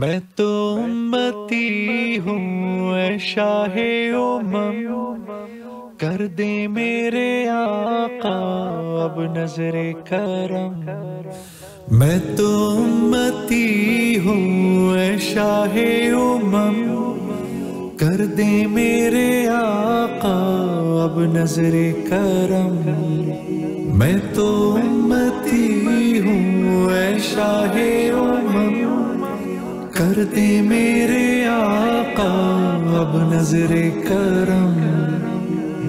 मैं तो उम्मती हूँ शाहे उमम। कर दे मेरे आका, अब नजरे करम। मैं तो उम्मती हूँ शाहे उमम। कर दे मेरे आका, अब नजरे करम। मैं तो उम्मती हूँ शाहे कर दे मेरे आका, अब नजरे करम।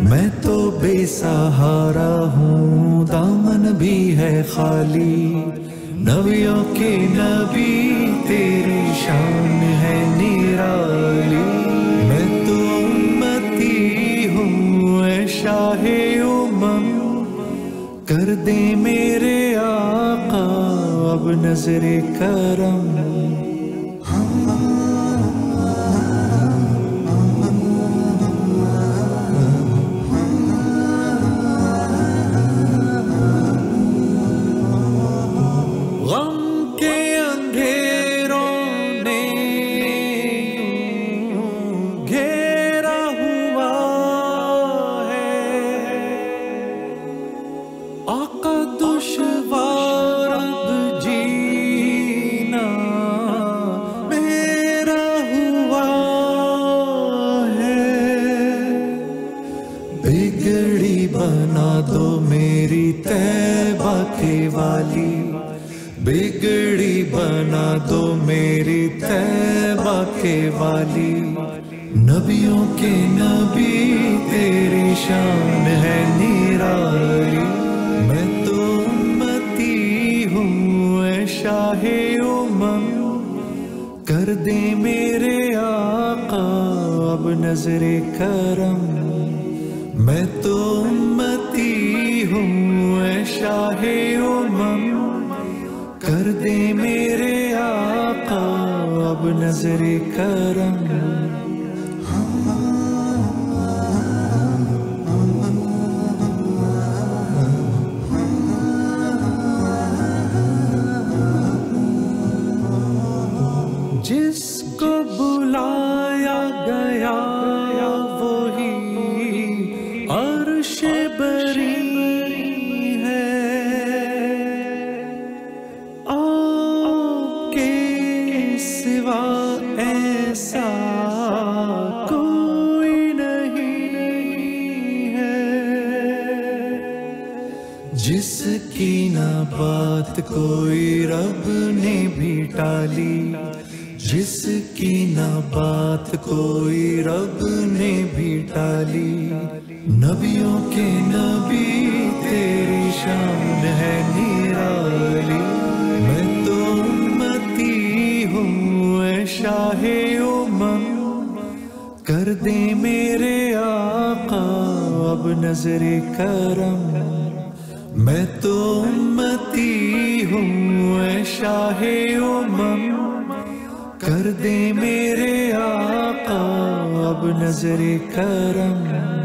मैं तो बेसहारा हूँ, दामन भी है खाली। नबियों के नबी, तेरी शान है निराली। मैं तो उम्मती हूँ शाहे उमम। कर दे मेरे आका, अब नजरे करम। वाली। बिगड़ी बना दो मेरी तैबा के वाली। नबियों के नबी, तेरी शान है निराली। मैं तो उम्मती हूँ शाहे उमम। कर दे मेरे आका, अब नजरे करम। मैं तो शाहे उमम, कर दे मेरे आका, अब नज़र करम। जिसको बुलाया गया, वही अर्श बरी। आपके सिवा ऐसा कोई नहीं है। जिसकी ना बात कोई रब ने भी टाली, जिसकी ना बात कोई रब ने भी टाली। नबियों के नबी तेरी शान है निराली कर दे मेरे आका, अब नज़र करम। मैं तो उम्मती हूँ शाहे उमम। कर दे मेरे आका, अब नज़र करम।